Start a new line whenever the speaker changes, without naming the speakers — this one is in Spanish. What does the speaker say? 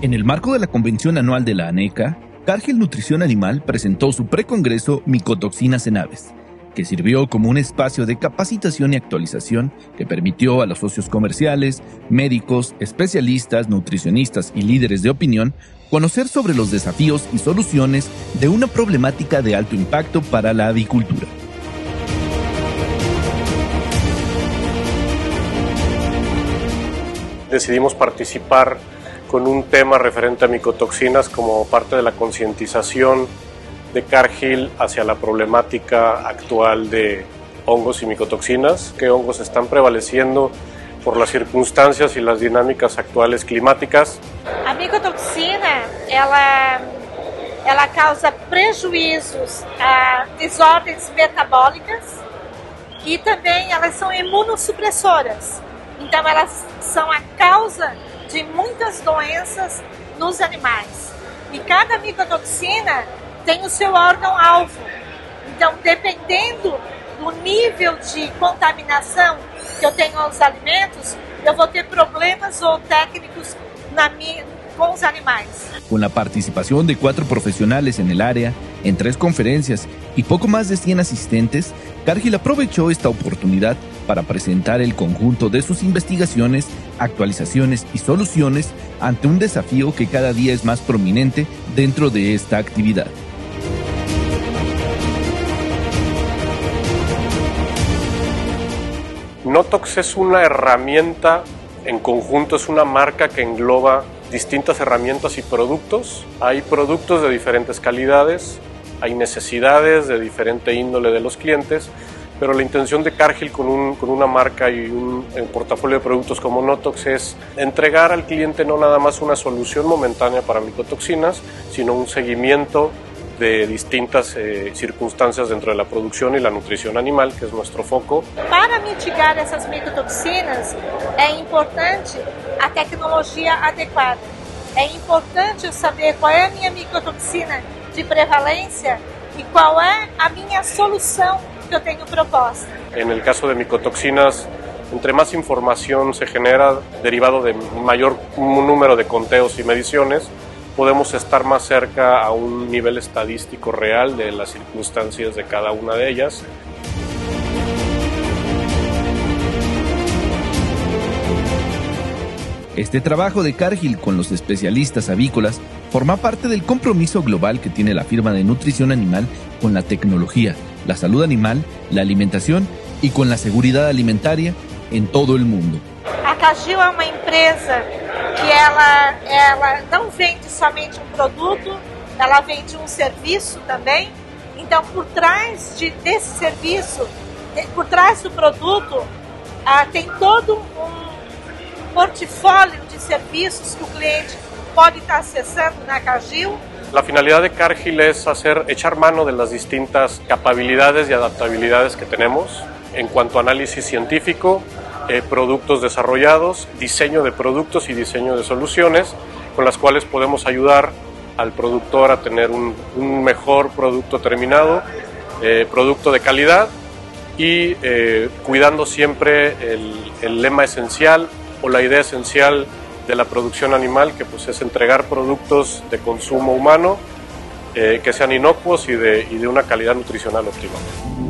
En el marco de la convención anual de la ANECA, Cargill Nutrición Animal presentó su precongreso Micotoxinas en Aves, que sirvió como un espacio de capacitación y actualización que permitió a los socios comerciales, médicos, especialistas, nutricionistas y líderes de opinión conocer sobre los desafíos y soluciones de una problemática de alto impacto para la avicultura.
Decidimos participar con un tema referente a micotoxinas como parte de la concientización de Cargill hacia la problemática actual de hongos y micotoxinas, que hongos están prevaleciendo por las circunstâncias e as dinâmicas actuais climáticas.
A micotoxina, ela causa prejuízos a desordens metabólicas e também elas são imunossupressoras. Então elas são a causa de muitas doenças nos animais. E cada micotoxina tem o seu órgão-alvo. Então, dependendo do nível de contaminação que eu tenho aos alimentos, eu vou ter problemas ou técnicos na minha, con los animales.
Con la participación de cuatro profesionales en el área, en tres conferencias y poco más de 100 asistentes, Cargill aprovechó esta oportunidad para presentar el conjunto de sus investigaciones, actualizaciones y soluciones ante un desafío que cada día es más prominente dentro de esta actividad.
Notox es una herramienta en conjunto, es una marca que engloba distintas herramientas y productos. Hay productos de diferentes calidades, hay necesidades de diferente índole de los clientes, pero la intención de Cargill con, una marca y un, un, portafolio de productos como Notox es entregar al cliente no nada más una solución momentánea para micotoxinas, sino un seguimiento de distintas eh, circunstancias dentro de la producción y la nutrición animal, que es nuestro foco.
Para mitigar essas micotoxinas, é importante a tecnologia adequada. É importante saber é a minha micotoxina de prevalência e qual é a minha que eu tenho proposta.
En el caso de micotoxinas, entre más información se genera derivado de mayor número de conteos y mediciones, podemos estar más cerca a un nivel estadístico real de las circunstancias de cada una de ellas.
Este trabajo de Cargill con los especialistas avícolas forma parte del compromiso global que tiene la firma de nutrición animal con la tecnología, la salud animal, la alimentación y con la seguridad alimentaria en todo el mundo.
A Cargill é uma empresa que ela, ela não vende somente um produto, ela vende um serviço também. Então, por trás de, desse serviço, por trás do produto, ah, tem todo um portfólio de serviços que o cliente pode estar acessando na Cargill.
La finalidad de Cargill es hacer, echar mano de las distintas capacidades y adaptabilidades que tenemos en cuanto a análisis científico, eh, productos desarrollados, diseño de productos y diseño de soluciones con las cuales podemos ayudar al productor a tener un, mejor producto terminado, eh, producto de calidad y eh, cuidando siempre el, lema esencial o la idea esencial de la producción animal, que pues es entregar productos de consumo humano que sean inocuos y de, y de una calidad nutricional óptima.